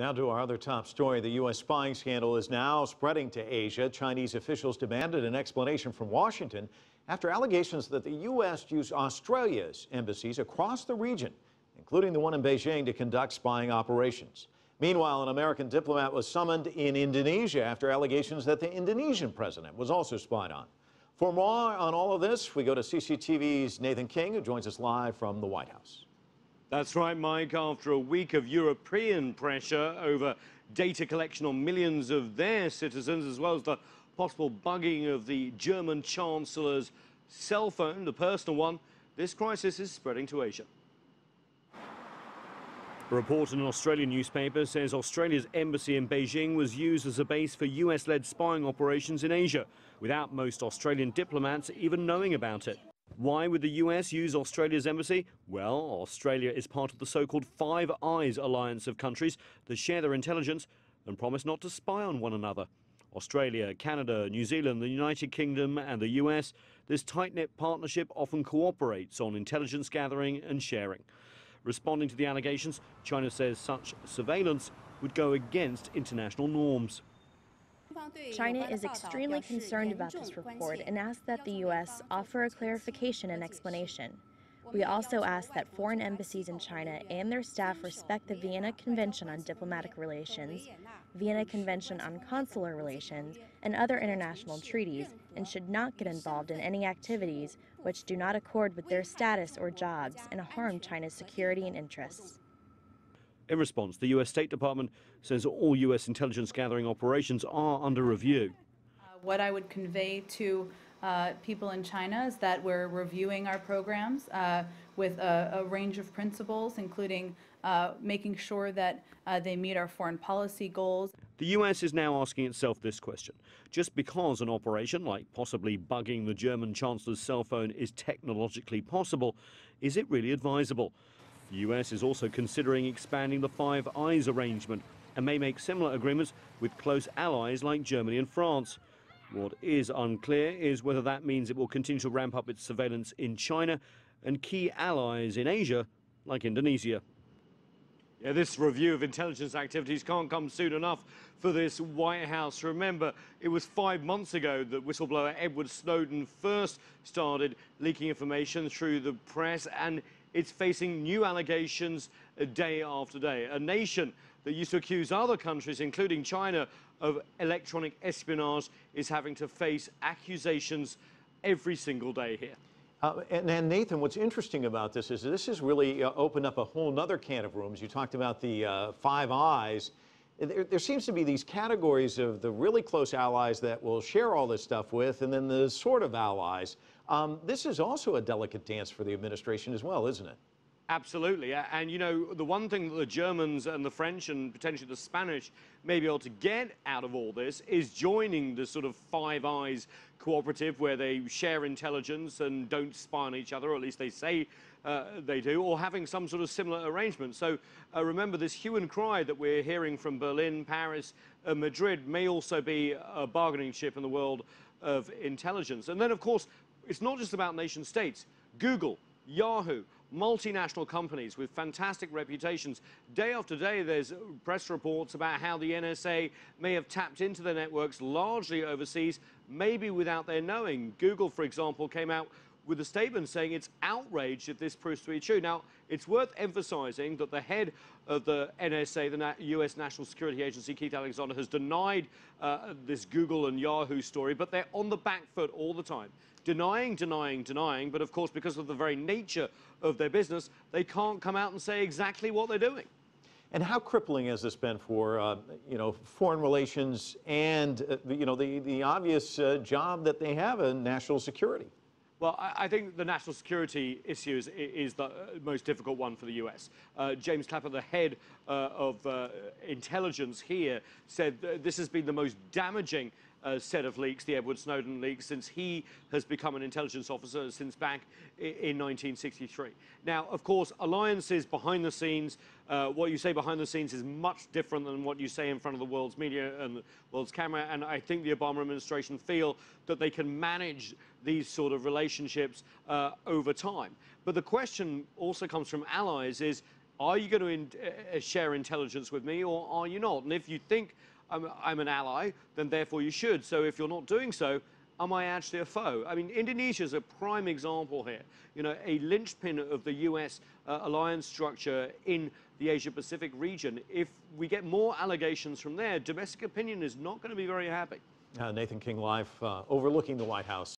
Now to our other top story. The U.S. spying scandal is now spreading to Asia. Chinese officials demanded an explanation from Washington after allegations that the U.S. used Australia's embassies across the region, including the one in Beijing, to conduct spying operations. Meanwhile, an American diplomat was summoned in Indonesia after allegations that the Indonesian president was also spied on. For more on all of this, we go to CCTV's Nathan King, who joins us live from the White House. That's right, Mike. After a week of European pressure over data collection on millions of their citizens, as well as the possible bugging of the German Chancellor's cell phone, the personal one, this crisis is spreading to Asia. A report in an Australian newspaper says Australia's embassy in Beijing was used as a base for US-led spying operations in Asia, without most Australian diplomats even knowing about it. Why would the US use Australia's embassy? Well, Australia is part of the so-called Five Eyes alliance of countries that share their intelligence and promise not to spy on one another. Australia, Canada, New Zealand, the United Kingdom and the US, this tight-knit partnership often cooperates on intelligence gathering and sharing. Responding to the allegations, China says such surveillance would go against international norms. China is extremely concerned about this report and asks that the U.S. offer a clarification and explanation. We also ask that foreign embassies in China and their staff respect the Vienna Convention on Diplomatic Relations, Vienna Convention on Consular Relations, and other international treaties, and should not get involved in any activities which do not accord with their status or jobs and harm China's security and interests. In response, the U.S. State Department says all U.S. intelligence gathering operations are under review. Uh, what I would convey to uh, people in China is that we're reviewing our programs uh, with a, a, range of principles, including uh, making sure that uh, they meet our foreign policy goals. The U.S. is now asking itself this question. Just because an operation like possibly bugging the German Chancellor's cell phone is technologically possible, is it really advisable? The US is also considering expanding the Five Eyes arrangement and may make similar agreements with close allies like Germany and France. What is unclear is whether that means it will continue to ramp up its surveillance in China and key allies in Asia like Indonesia. Yeah, this review of intelligence activities can't come soon enough for this White House. Remember, it was five months ago that whistleblower Edward Snowden first started leaking information through the press, and it's facing new allegations day after day. A nation that used to accuse other countries, including China, of electronic espionage is having to face accusations every single day here. Uh, and, and, Nathan, what's interesting about this is this has really uh, opened up a whole other can of worms. You talked about the uh, Five Eyes. There, there, seems to be these categories of the really close allies that we'll share all this stuff with, and then the sort of allies. Um, this is also a delicate dance for the administration as well, isn't it? Absolutely. And, you know, the one thing that the Germans and the French and potentially the Spanish may be able to get out of all this is joining the sort of Five Eyes cooperative where they share intelligence and don't spy on each other, or at least they say uh, they do, or having some sort of similar arrangement. So uh, remember, this hue and cry that we're hearing from Berlin, Paris, and Madrid may also be a bargaining chip in the world of intelligence. And then, of course, it's not just about nation states. Google, Yahoo, multinational companies with fantastic reputations. Day after day, there's press reports about how the NSA may have tapped into their networks largely overseas, maybe without their knowing. Google, for example, came out with a statement saying it's outraged if this proves to be true. Now, it's worth emphasizing that the head of the NSA, the US National Security Agency, Keith Alexander, has denied uh, this Google and Yahoo story, but they're on the back foot all the time. Denying, denying, denying, but of course, because of the very nature of their business, they can't come out and say exactly what they're doing. And how crippling has this been for, uh, you know, foreign relations and, uh, you know, the, the obvious uh, job that they have in national security? Well, I, think the national security issue is, is, the uh, most difficult one for the US. Uh, James Clapper, the head uh, of uh, intelligence here, said this has been the most damaging uh, set of leaks, the Edward Snowden leaks, since he has become an intelligence officer since back in 1963. Now, of course, alliances behind the scenes, uh, what you say behind the scenes is much different than what you say in front of the world's media and the world's camera, and I think the Obama administration feel that they can manage these sort of relationships uh, over time. But the question also comes from allies is, Are you going to in, uh, share intelligence with me or are you not? And if you think I'm, I'm an ally, then therefore you should. So if you're not doing so, am I actually a foe? I mean, Indonesia is a prime example here. You know, a linchpin of the U.S. Uh, alliance structure in the Asia-Pacific region. If we get more allegations from there, domestic opinion is not going to be very happy. Uh, Nathan King live uh, overlooking the White House.